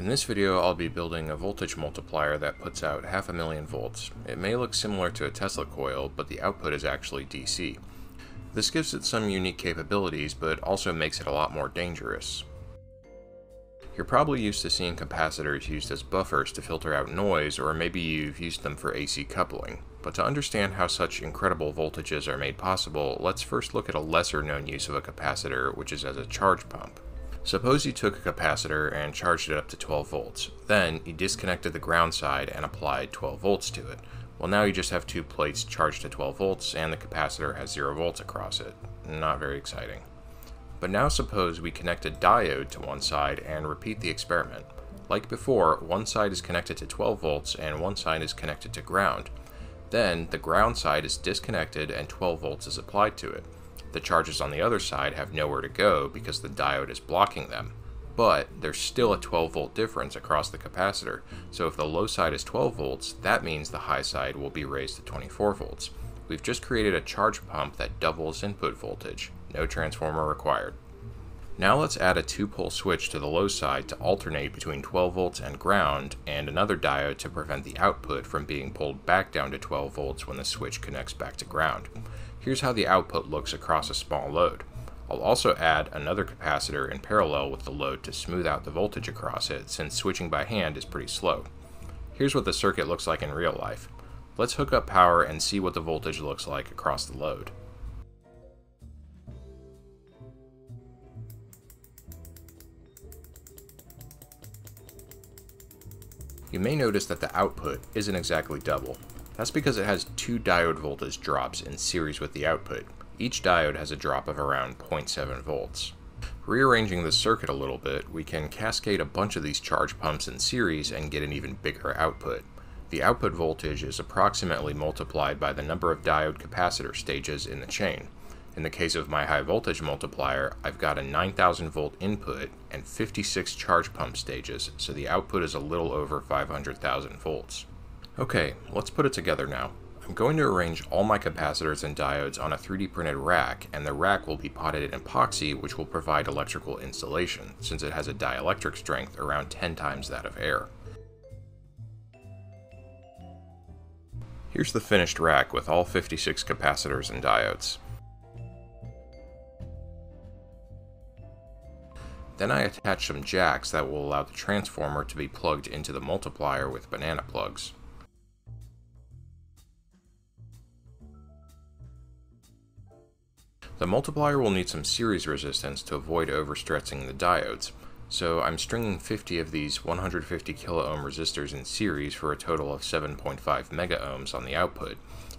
In this video I'll be building a voltage multiplier that puts out half a million volts. It may look similar to a Tesla coil, but the output is actually DC. This gives it some unique capabilities, but also makes it a lot more dangerous. You're probably used to seeing capacitors used as buffers to filter out noise, or maybe you've used them for AC coupling. But to understand how such incredible voltages are made possible, let's first look at a lesser known use of a capacitor, which is as a charge pump. Suppose you took a capacitor and charged it up to 12 volts. Then, you disconnected the ground side and applied 12 volts to it. Well, now you just have two plates charged to 12 volts, and the capacitor has 0 volts across it. Not very exciting. But now suppose we connect a diode to one side and repeat the experiment. Like before, one side is connected to 12 volts and one side is connected to ground. Then, the ground side is disconnected and 12 volts is applied to it. The charges on the other side have nowhere to go because the diode is blocking them. But there's still a 12 volt difference across the capacitor, so if the low side is 12 volts, that means the high side will be raised to 24 volts. We've just created a charge pump that doubles input voltage. No transformer required. Now let's add a 2-pole switch to the low side to alternate between 12 volts and ground, and another diode to prevent the output from being pulled back down to 12 volts when the switch connects back to ground. Here's how the output looks across a small load. I'll also add another capacitor in parallel with the load to smooth out the voltage across it, since switching by hand is pretty slow. Here's what the circuit looks like in real life. Let's hook up power and see what the voltage looks like across the load. You may notice that the output isn't exactly double. That's because it has two diode voltage drops in series with the output. Each diode has a drop of around 0.7 volts. Rearranging the circuit a little bit, we can cascade a bunch of these charge pumps in series and get an even bigger output. The output voltage is approximately multiplied by the number of diode capacitor stages in the chain. In the case of my high voltage multiplier, I've got a 9000 volt input and 56 charge pump stages, so the output is a little over 500,000 volts. Okay, let's put it together now. I'm going to arrange all my capacitors and diodes on a 3D printed rack, and the rack will be potted in epoxy, which will provide electrical insulation, since it has a dielectric strength around 10 times that of air. Here's the finished rack with all 56 capacitors and diodes. Then I attach some jacks that will allow the transformer to be plugged into the multiplier with banana plugs. The multiplier will need some series resistance to avoid overstretching the diodes, so I'm stringing 50 of these 150 kiloohm resistors in series for a total of 7.5 megaohms on the output.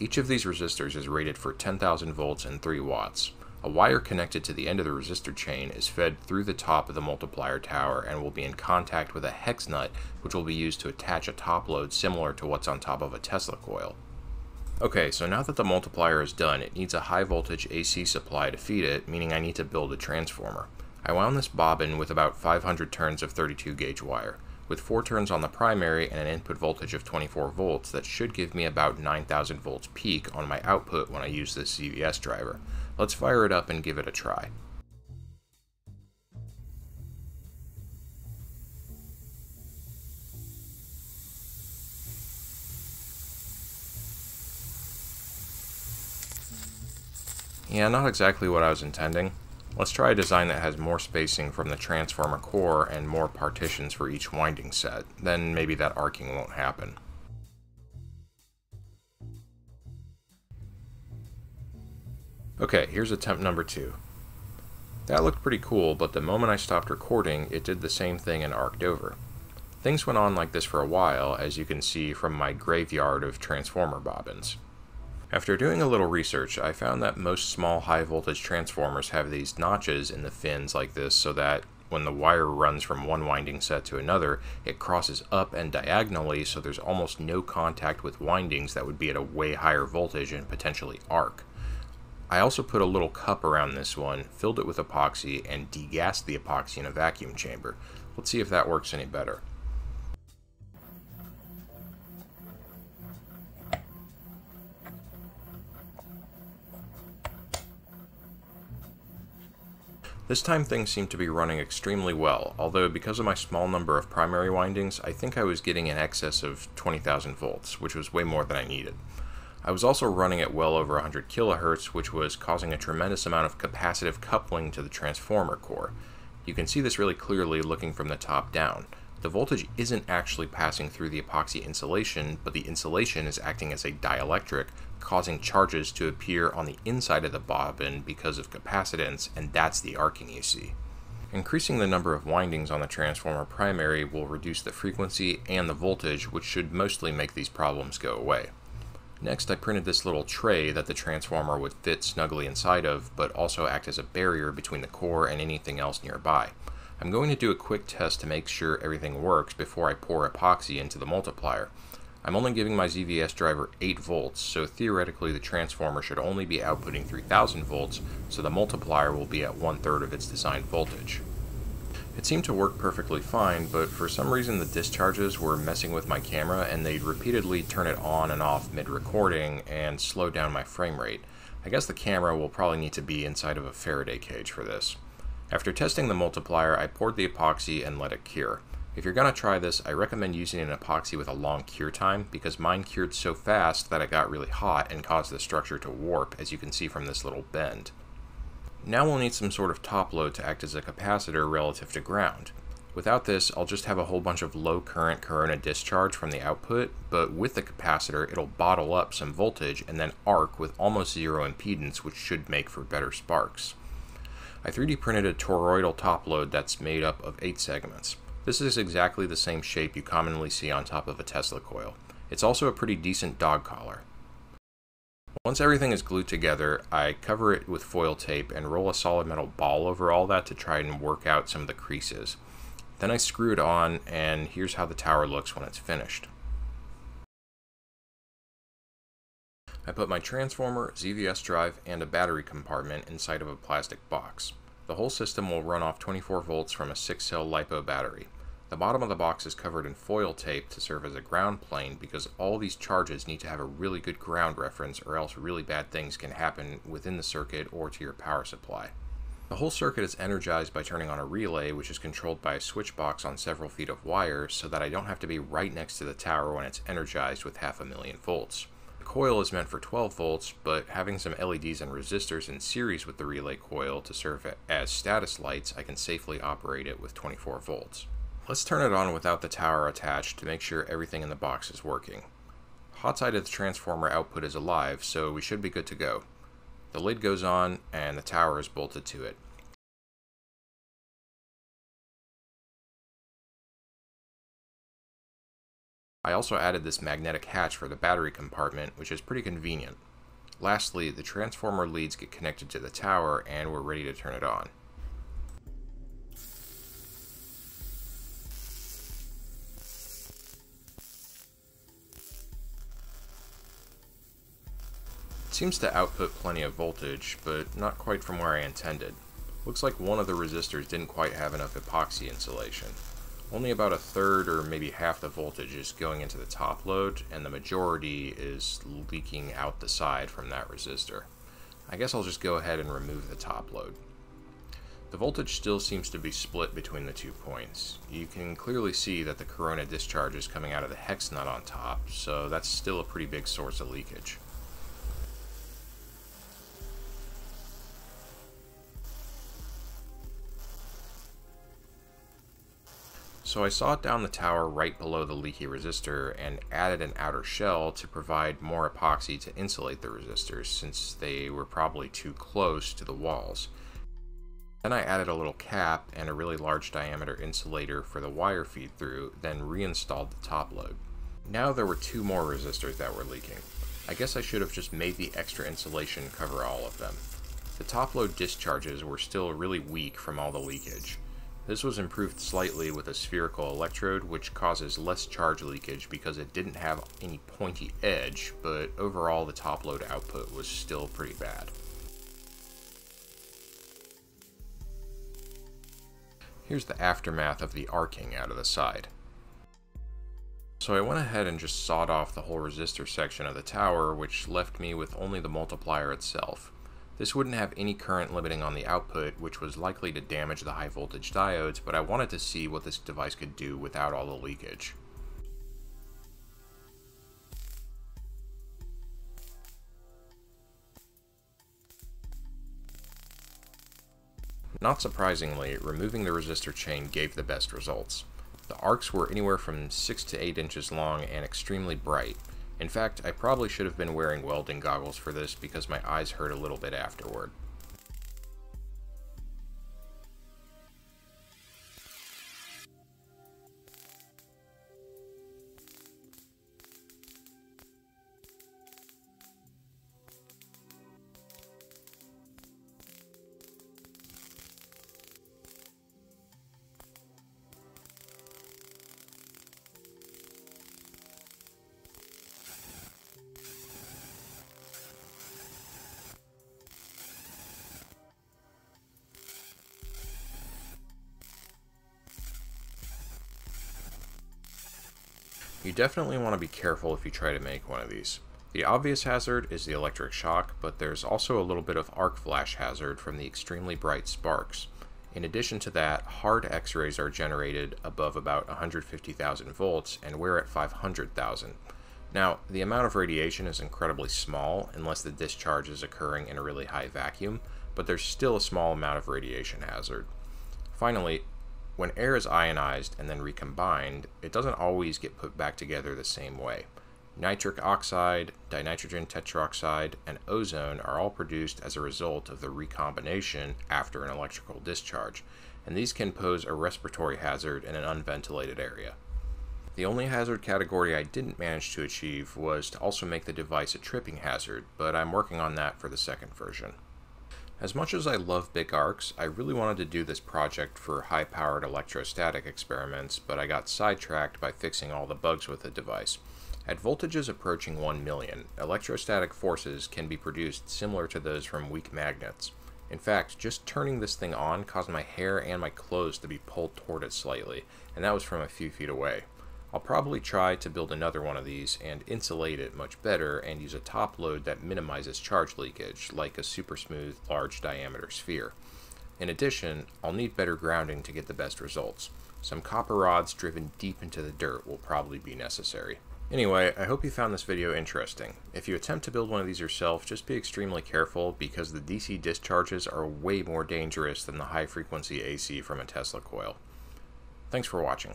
Each of these resistors is rated for 10,000 volts and 3 watts. A wire connected to the end of the resistor chain is fed through the top of the multiplier tower and will be in contact with a hex nut, which will be used to attach a top load similar to what's on top of a Tesla coil. Okay, so now that the multiplier is done, it needs a high voltage AC supply to feed it, meaning I need to build a transformer. I wound this bobbin with about 500 turns of 32 gauge wire. With 4 turns on the primary and an input voltage of 24 volts, that should give me about 9000 volts peak on my output when I use this ZVS driver. Let's fire it up and give it a try. Yeah, not exactly what I was intending. Let's try a design that has more spacing from the transformer core and more partitions for each winding set. Then maybe that arcing won't happen. Okay, here's attempt number two. That looked pretty cool, but the moment I stopped recording, it did the same thing and arced over. Things went on like this for a while, as you can see from my graveyard of transformer bobbins. After doing a little research, I found that most small high voltage transformers have these notches in the fins like this so that when the wire runs from one winding set to another, it crosses up and diagonally so there's almost no contact with windings that would be at a way higher voltage and potentially arc. I also put a little cup around this one, filled it with epoxy, and degassed the epoxy in a vacuum chamber. Let's see if that works any better. This time things seemed to be running extremely well, although because of my small number of primary windings, I think I was getting in excess of 20,000 volts, which was way more than I needed. I was also running at well over 100 kHz, which was causing a tremendous amount of capacitive coupling to the transformer core. You can see this really clearly looking from the top down. The voltage isn't actually passing through the epoxy insulation, but the insulation is acting as a dielectric, causing charges to appear on the inside of the bobbin because of capacitance, and that's the arcing you see. Increasing the number of windings on the transformer primary will reduce the frequency and the voltage, which should mostly make these problems go away. Next, I printed this little tray that the transformer would fit snugly inside of, but also act as a barrier between the core and anything else nearby. I'm going to do a quick test to make sure everything works before I pour epoxy into the multiplier. I'm only giving my ZVS driver 8 volts, so theoretically the transformer should only be outputting 3000 volts, so the multiplier will be at one third of its designed voltage. It seemed to work perfectly fine, but for some reason the discharges were messing with my camera and they'd repeatedly turn it on and off mid-recording and slow down my frame rate. I guess the camera will probably need to be inside of a Faraday cage for this. After testing the multiplier, I poured the epoxy and let it cure. If you're going to try this, I recommend using an epoxy with a long cure time because mine cured so fast that it got really hot and caused the structure to warp as you can see from this little bend. Now we'll need some sort of top load to act as a capacitor relative to ground. Without this, I'll just have a whole bunch of low current corona discharge from the output, but with the capacitor, it'll bottle up some voltage and then arc with almost zero impedance, which should make for better sparks. I 3D printed a toroidal top load that's made up of 8 segments. This is exactly the same shape you commonly see on top of a Tesla coil. It's also a pretty decent dog collar. Once everything is glued together, I cover it with foil tape and roll a solid metal ball over all that to try and work out some of the creases. Then I screw it on, and here's how the tower looks when it's finished. I put my transformer, ZVS drive, and a battery compartment inside of a plastic box. The whole system will run off 24 volts from a 6-cell LiPo battery. The bottom of the box is covered in foil tape to serve as a ground plane because all these charges need to have a really good ground reference or else really bad things can happen within the circuit or to your power supply. The whole circuit is energized by turning on a relay which is controlled by a switch box on several feet of wire so that I don't have to be right next to the tower when it's energized with half a million volts. The coil is meant for 12 volts, but having some LEDs and resistors in series with the relay coil to serve as status lights, I can safely operate it with 24 volts. Let's turn it on without the tower attached to make sure everything in the box is working. Hot side of the transformer output is alive, so we should be good to go. The lid goes on, and the tower is bolted to it. I also added this magnetic hatch for the battery compartment, which is pretty convenient. Lastly, the transformer leads get connected to the tower, and we're ready to turn it on. It seems to output plenty of voltage, but not quite from where I intended. Looks like one of the resistors didn't quite have enough epoxy insulation. Only about a third or maybe half the voltage is going into the top load, and the majority is leaking out the side from that resistor. I guess I'll just go ahead and remove the top load. The voltage still seems to be split between the two points. You can clearly see that the corona discharge is coming out of the hex nut on top, so that's still a pretty big source of leakage. So I sawed down the tower right below the leaky resistor and added an outer shell to provide more epoxy to insulate the resistors since they were probably too close to the walls. Then I added a little cap and a really large diameter insulator for the wire feed through, then reinstalled the top load. Now there were two more resistors that were leaking. I guess I should have just made the extra insulation cover all of them. The top load discharges were still really weak from all the leakage. This was improved slightly with a spherical electrode, which causes less charge leakage because it didn't have any pointy edge, but overall the top load output was still pretty bad. Here's the aftermath of the arcing out of the side. So I went ahead and just sawed off the whole resistor section of the tower, which left me with only the multiplier itself. This wouldn't have any current limiting on the output, which was likely to damage the high voltage diodes, but I wanted to see what this device could do without all the leakage. Not surprisingly, removing the resistor chain gave the best results. The arcs were anywhere from 6 to 8 inches long and extremely bright. In fact, I probably should have been wearing welding goggles for this because my eyes hurt a little bit afterward. You definitely want to be careful if you try to make one of these. The obvious hazard is the electric shock, but there's also a little bit of arc flash hazard from the extremely bright sparks. In addition to that, hard x-rays are generated above about 150,000 volts, and we're at 500,000. Now, the amount of radiation is incredibly small unless the discharge is occurring in a really high vacuum, but there's still a small amount of radiation hazard. Finally, when air is ionized and then recombined, it doesn't always get put back together the same way. Nitric oxide, dinitrogen tetroxide, and ozone are all produced as a result of the recombination after an electrical discharge, and these can pose a respiratory hazard in an unventilated area. The only hazard category I didn't manage to achieve was to also make the device a tripping hazard, but I'm working on that for the second version. As much as I love big arcs, I really wanted to do this project for high-powered electrostatic experiments, but I got sidetracked by fixing all the bugs with the device. At voltages approaching 1 million, electrostatic forces can be produced similar to those from weak magnets. In fact, just turning this thing on caused my hair and my clothes to be pulled toward it slightly, and that was from a few feet away. I'll probably try to build another one of these and insulate it much better and use a top load that minimizes charge leakage, like a super smooth large diameter sphere. In addition, I'll need better grounding to get the best results. Some copper rods driven deep into the dirt will probably be necessary. Anyway, I hope you found this video interesting. If you attempt to build one of these yourself, just be extremely careful because the DC discharges are way more dangerous than the high frequency AC from a Tesla coil. Thanks for watching.